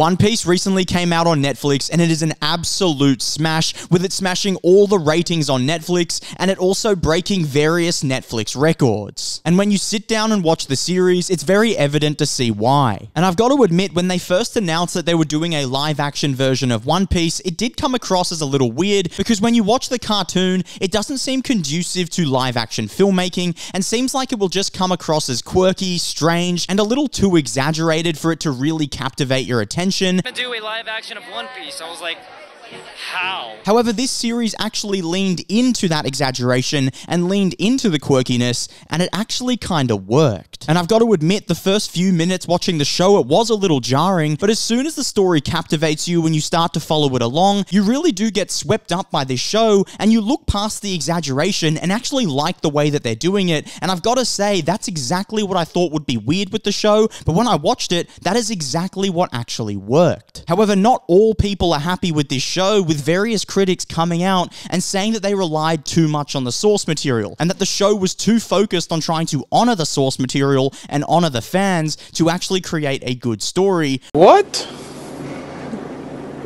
One Piece recently came out on Netflix and it is an absolute smash, with it smashing all the ratings on Netflix and it also breaking various Netflix records. And when you sit down and watch the series, it's very evident to see why. And I've got to admit, when they first announced that they were doing a live action version of One Piece, it did come across as a little weird because when you watch the cartoon, it doesn't seem conducive to live action filmmaking and seems like it will just come across as quirky, strange, and a little too exaggerated for it to really captivate your attention to do a live action of One Piece. I was like, how? However, this series actually leaned into that exaggeration and leaned into the quirkiness, and it actually kind of worked. And I've got to admit, the first few minutes watching the show, it was a little jarring, but as soon as the story captivates you and you start to follow it along, you really do get swept up by this show, and you look past the exaggeration and actually like the way that they're doing it. And I've got to say, that's exactly what I thought would be weird with the show, but when I watched it, that is exactly what actually worked. However, not all people are happy with this show show with various critics coming out and saying that they relied too much on the source material and that the show was too focused on trying to honor the source material and honor the fans to actually create a good story. What?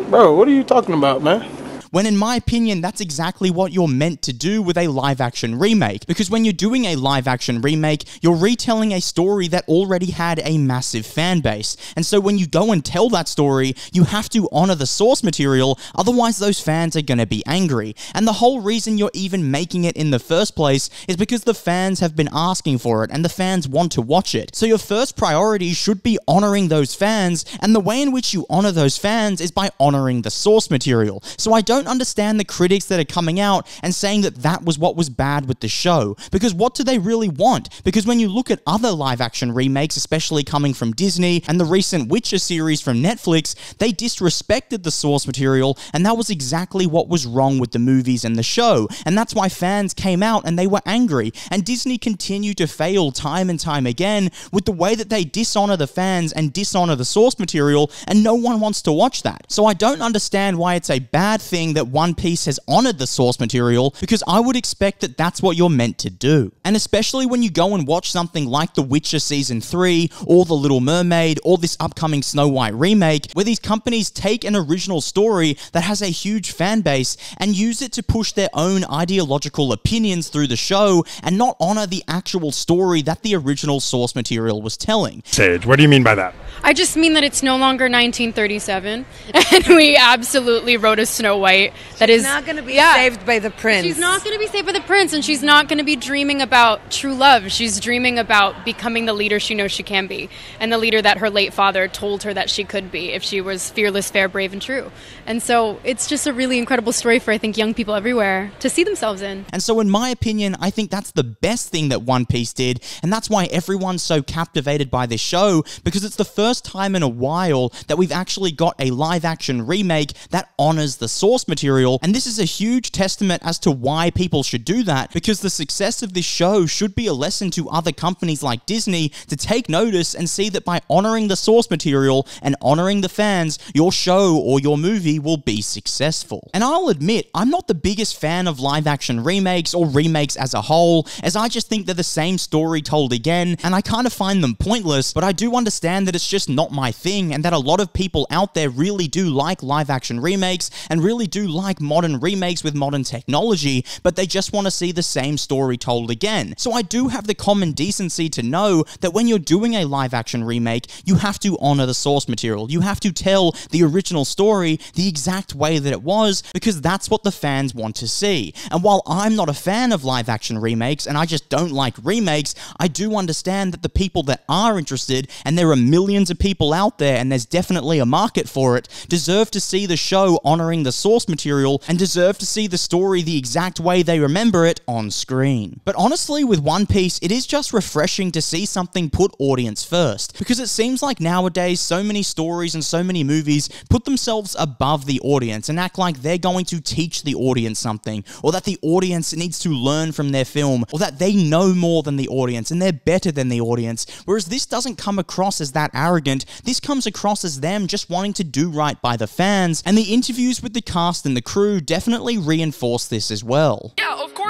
Bro, what are you talking about, man? When in my opinion, that's exactly what you're meant to do with a live action remake. Because when you're doing a live action remake, you're retelling a story that already had a massive fan base. And so when you go and tell that story, you have to honor the source material, otherwise, those fans are going to be angry. And the whole reason you're even making it in the first place is because the fans have been asking for it and the fans want to watch it. So your first priority should be honoring those fans, and the way in which you honor those fans is by honoring the source material. So I don't don't understand the critics that are coming out and saying that that was what was bad with the show. Because what do they really want? Because when you look at other live action remakes, especially coming from Disney and the recent Witcher series from Netflix, they disrespected the source material, and that was exactly what was wrong with the movies and the show. And that's why fans came out and they were angry. And Disney continued to fail time and time again with the way that they dishonor the fans and dishonor the source material, and no one wants to watch that. So I don't understand why it's a bad thing that One Piece has honored the source material because I would expect that that's what you're meant to do. And especially when you go and watch something like The Witcher Season 3 or The Little Mermaid or this upcoming Snow White remake, where these companies take an original story that has a huge fan base and use it to push their own ideological opinions through the show and not honor the actual story that the original source material was telling. Sage, what do you mean by that? I just mean that it's no longer 1937 and we absolutely wrote a Snow White that she's is not going to be yeah, saved by the prince. She's not going to be saved by the prince, and she's not going to be dreaming about true love. She's dreaming about becoming the leader she knows she can be, and the leader that her late father told her that she could be if she was fearless, fair, brave, and true. And so it's just a really incredible story for I think young people everywhere to see themselves in. And so, in my opinion, I think that's the best thing that One Piece did, and that's why everyone's so captivated by this show because it's the first time in a while that we've actually got a live action remake that honors the source material, and this is a huge testament as to why people should do that, because the success of this show should be a lesson to other companies like Disney to take notice and see that by honoring the source material and honoring the fans, your show or your movie will be successful. And I'll admit, I'm not the biggest fan of live action remakes or remakes as a whole, as I just think they're the same story told again, and I kind of find them pointless, but I do understand that it's just not my thing, and that a lot of people out there really do like live action remakes and really do like modern remakes with modern technology, but they just want to see the same story told again. So I do have the common decency to know that when you're doing a live action remake, you have to honor the source material. You have to tell the original story the exact way that it was because that's what the fans want to see. And while I'm not a fan of live action remakes and I just don't like remakes, I do understand that the people that are interested, and there are millions of people out there and there's definitely a market for it, deserve to see the show honoring the source material and deserve to see the story the exact way they remember it on screen. But honestly, with One Piece, it is just refreshing to see something put audience first, because it seems like nowadays so many stories and so many movies put themselves above the audience and act like they're going to teach the audience something, or that the audience needs to learn from their film, or that they know more than the audience and they're better than the audience. Whereas this doesn't come across as that arrogant, this comes across as them just wanting to do right by the fans, and the interviews with the cast and the crew definitely reinforce this as well.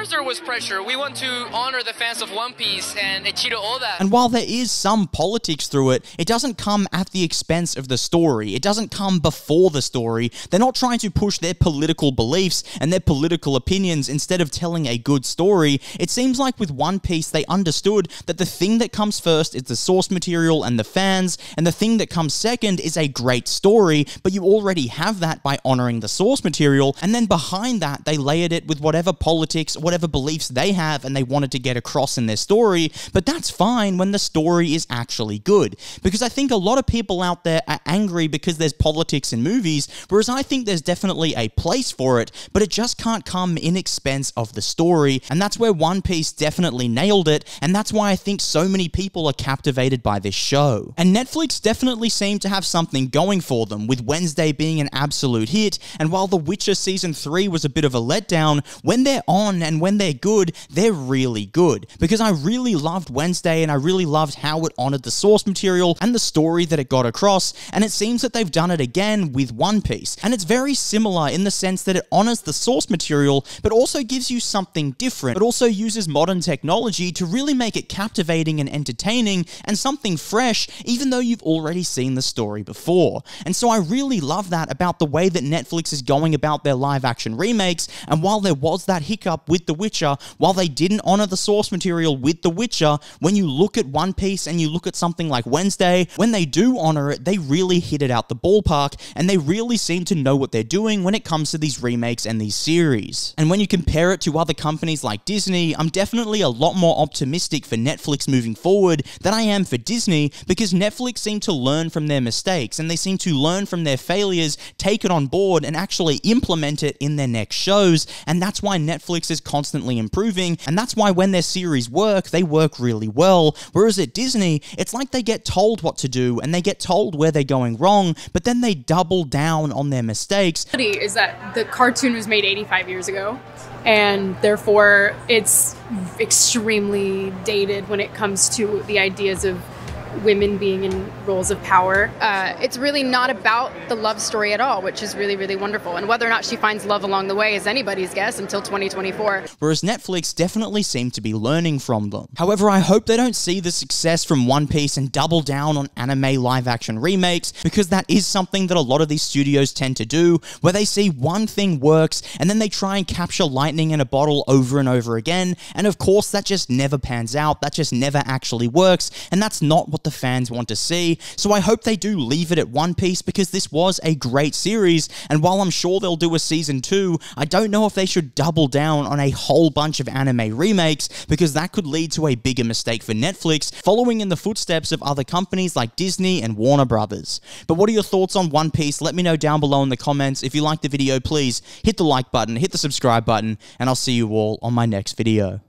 Course there was pressure. We want to honor the fans of One Piece and Eiichiro Oda. And while there is some politics through it, it doesn't come at the expense of the story. It doesn't come before the story. They're not trying to push their political beliefs and their political opinions instead of telling a good story. It seems like with One Piece, they understood that the thing that comes first is the source material and the fans, and the thing that comes second is a great story, but you already have that by honoring the source material, and then behind that, they layered it with whatever politics, whatever beliefs they have, and they wanted to get across in their story, but that's fine when the story is actually good. Because I think a lot of people out there are angry because there's politics in movies, whereas I think there's definitely a place for it, but it just can't come in expense of the story, and that's where One Piece definitely nailed it, and that's why I think so many people are captivated by this show. And Netflix definitely seemed to have something going for them, with Wednesday being an absolute hit, and while The Witcher Season 3 was a bit of a letdown, when they're on and when they're good, they're really good. Because I really loved Wednesday and I really loved how it honored the source material and the story that it got across, and it seems that they've done it again with One Piece. And it's very similar in the sense that it honors the source material, but also gives you something different, but also uses modern technology to really make it captivating and entertaining and something fresh, even though you've already seen the story before. And so I really love that about the way that Netflix is going about their live action remakes. And while there was that hiccup with The Witcher, while they didn't honor the source material with The Witcher, when you look at One Piece and you look at something like Wednesday, when they do honor it, they really hit it out the ballpark and they really seem to know what they're doing when it comes to these remakes and these series. And when you compare it to other companies like Disney, I'm definitely a lot more optimistic for Netflix moving forward than I am for Disney because Netflix seem to learn from their mistakes and they seem to learn from their failures, take it on board, and actually implement it in their next shows. And that's why Netflix is constantly improving, and that's why when their series work, they work really well. Whereas at Disney, it's like they get told what to do and they get told where they're going wrong, but then they double down on their mistakes. Is that the cartoon was made 85 years ago, and therefore it's extremely dated when it comes to the ideas of women being in roles of power. Uh, it's really not about the love story at all, which is really, really wonderful. And whether or not she finds love along the way is anybody's guess until 2024. Whereas Netflix definitely seem to be learning from them. However, I hope they don't see the success from One Piece and double down on anime live action remakes, because that is something that a lot of these studios tend to do, where they see one thing works and then they try and capture lightning in a bottle over and over again. And of course, that just never pans out, that just never actually works, and that's not the fans want to see. So I hope they do leave it at One Piece because this was a great series. And while I'm sure they'll do a season two, I don't know if they should double down on a whole bunch of anime remakes because that could lead to a bigger mistake for Netflix, following in the footsteps of other companies like Disney and Warner Brothers. But what are your thoughts on One Piece? Let me know down below in the comments. If you like the video, please hit the like button, hit the subscribe button, and I'll see you all on my next video.